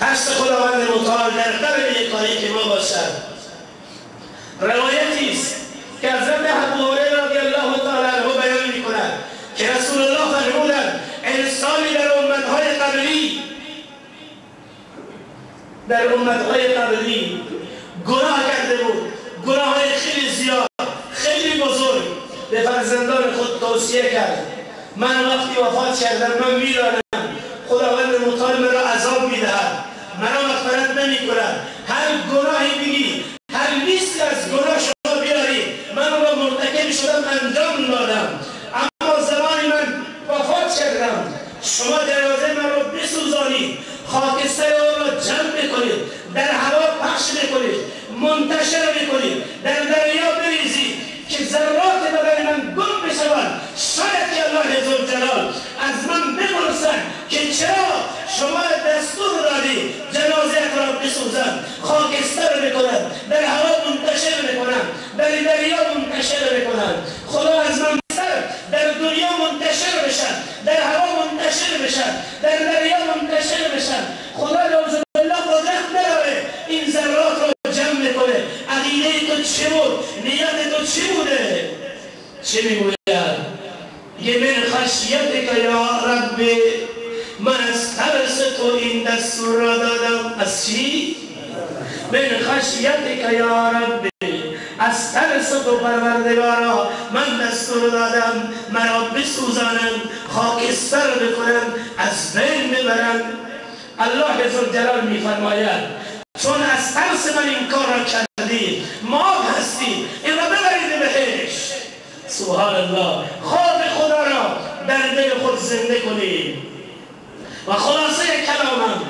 ترس خداوند متعال در قلب کاری که ما باشد. روایتی است که حضرت ابو رضی الله تعالی عنه بیان می‌کند که رسول الله فرمودند انسانی در امتهای قبلی در امتهای قبلی گناه کرده بود. گناه های خیلی زیاد خیلی بزرگ به فرزندان خود توصیه کرد. من وقتی وفات کردم من می‌دانم خداوند متعال مرا عذاب می‌دهد. مرا مغفرت نمی کند هر گناهی بگی هر لیستی از گناه شما بیاری من را مرتکب شدم انجام دادم اما زمانی من وفات کردم شما جنازه من را بسوزانید خاکستر او را جمع بکنید در هوا پخش بکنید منتشر بکنید در دریا بریزید که ذرات بدن من گم بشوند شاید که الله جلال از من بپرسند که چرا شما دستور دادی جنازه را بسوزند خاکستر بکنند در هوا منتشر بکنند در دریا منتشر بکنند خدا از من در دنیا منتشر بشن در هوا منتشر بشن در دریا منتشر بشن خدا نوز الله قدرت نداره این ذرات رو جمع کنه عقیده تو چه بود؟ نیت تو چی بوده؟ چه می‌گوید؟ یه من خشیت که یا رب من از ترس تو این دستور را دادم. از چی؟ من خشیت که یا رب از ترس تو پروردگارا. من دستور دادم مرا بسوزانم خاکستر بکنم از بین ببرم الله جلال میفرماید چون از ترس من این کار را کردی ما هستی. این را ببرید بهش سبحان الله. خواب خدا را در دل خود زنده کنید. و خلاصه کلامم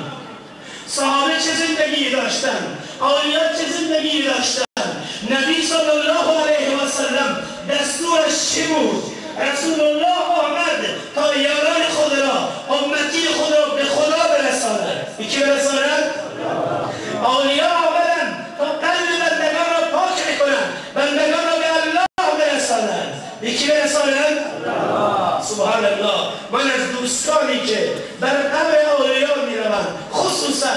صحابه چه زندگی داشتن؟ آیات چه زندگی داشتن؟ نبی صلی الله علیه و سلم دستورش چی بود؟ رسول الله آمد تا یاران خود را امتی خود را به خدا برساند به کی برساند اولیا آمدن تا قلب بندگان را پاک می‌کنند بندگان را به الله برسانند به کی برسانند سبحان الله من از دوستانی که بر قبر اولیا می‌روند خصوصا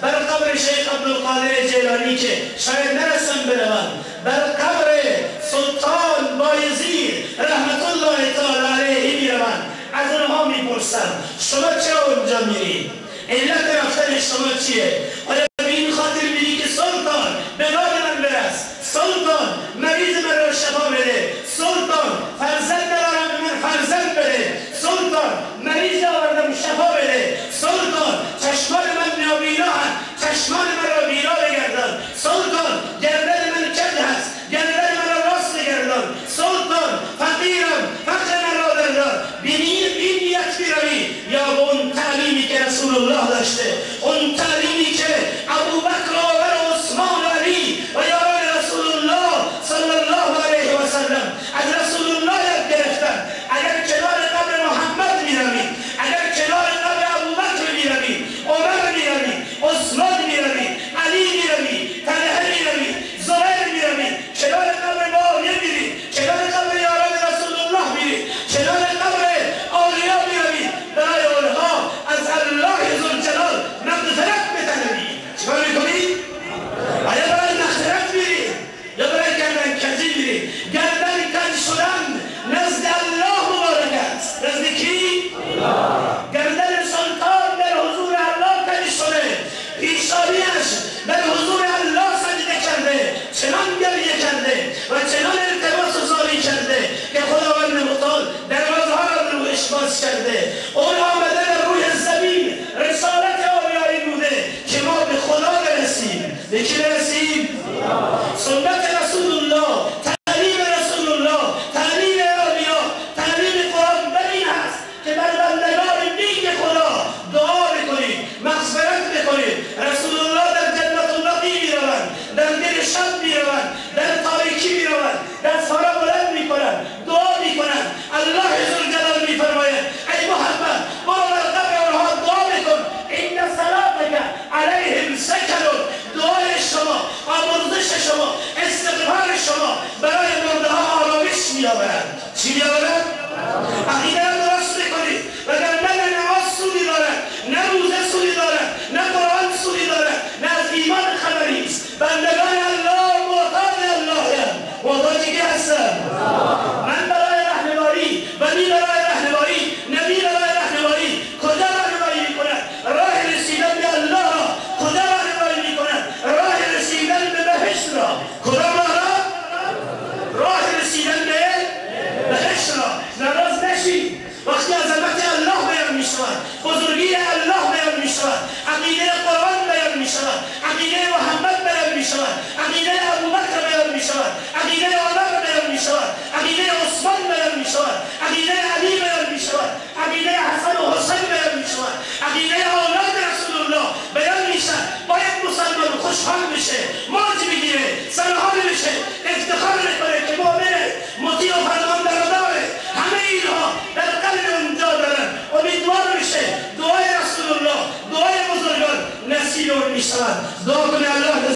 بر قبر شیخ عبدالقادر جیلانی که شاید نرسم بروند بر قبر سلطان بایزید رحمت الله تعالی علیه می‌روند از اونها می‌پرسم شما چرا اونجا میرید؟ علت رفتن شما چیه آیا به این خاطر میری که سلطان به باد من برس سلطان مریض من را شفا بده سلطان فرزند دارم به من فرزند بده سلطان مریض آوردم شفا بده سلطان چشمان من نابینا چشمان من را بینا بگردان سلطان گردن من کج هست گردن من را راست بگردان سلطان فقیرم فقر من را بردار بینی این نیت بیروی یا به اون تعلیمی که رسول الله داشته. اون تعلیمی که ابو شده کرده. اون آمدن روی زمین رسالت آریایی بوده که ما به خدا برسیم به کی برسیم؟ سنت رسول الله تعلیم رسول الله تعلیم آریا تعلیم قرآن. بر این هست که بر بندگان نیک خدا دعا بکنید مغفرت بکنید رسول الله در جنت الله می‌روند در دل شب می‌روند. عقیده محمد برای میشود عقیده ابوبکر برای میشود می‌شوند دعا کنه الله